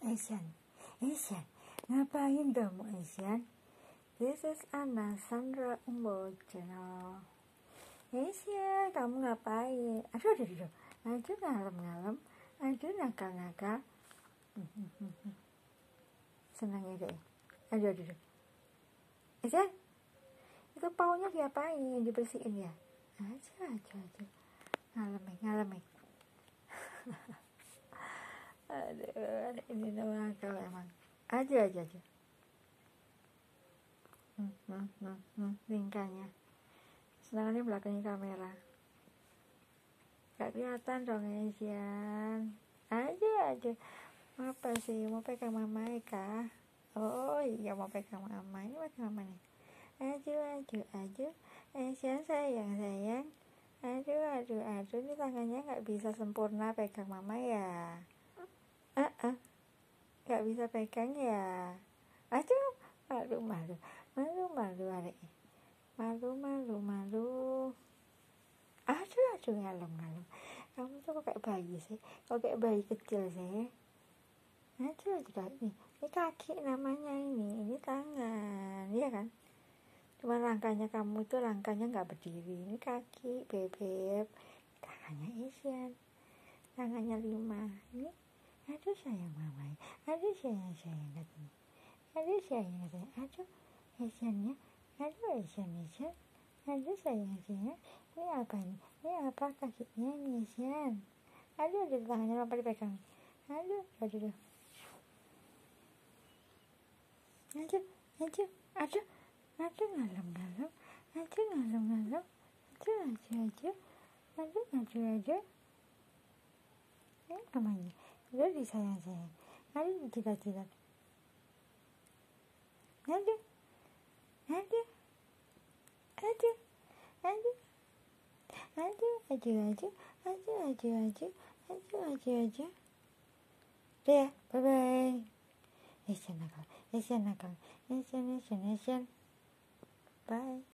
Asian, Asian, ngapain kamu Asian? This is Anna Sandra Umbo channel. Asian, kamu ngapain? Aduh, aduh, aduh, aduh ngalem-ngalem, aduh nakal-nakal. Senang ya deh. Aduh, aduh, aduh. Asian, itu paunya diapain? Dibersihin ya? Aja, aja, aja. Ngalamin, ngalamin. aduh ini nama kalau emang. Aja aja aja. Hmm, hmm, hmm, hmm, tingkahnya sedangkan ini belakangnya kamera. Gak kelihatan dong Asian aja aja. Apa sih? Mau pegang mama kah? Oh iya mau pegang mama. Ini pegang mama aja aja aja Asian sayang sayang. Aduh aduh aduh. Ini tangannya nggak bisa sempurna pegang mama ya ah uh. nggak bisa pegang ya. Aduh malu malu. Malu malu hari malu malu malu. Aduh aduh ngalem ngalem. Kamu tuh kok kayak bayi sih? Kok kayak bayi kecil sih? Aduh aduh ini ini kaki namanya ini ini tangan iya kan? Cuma langkahnya kamu tuh langkahnya nggak berdiri. Ini kaki bebek. Tangannya Asian. Tangannya lima. Ini aduh sayang mama aduh sayang sayang katanya aduh sayang katanya aduh Asiannya. Aduh Asian Asian. Aduh sayang sayang. Ini apa ini ini apa kakinya ini Asian? Aduh aduh tangannya lompat dipegang aduh aduh aduh. Aduh aduh aduh. Aduh ngalem ngalem. Aduh ngalem ngalem. Aduh aduh aduh. Aduh aduh aduh. Ini namanya 룰이 사야 지. 나를 기다 기 다. 나를 나를 아주 아주 아주 아주 아주 아주 아주 아주 아주 아주 그래 바이바이 에이션 나가 에이션 나가 에이션 에이션 에이션 바이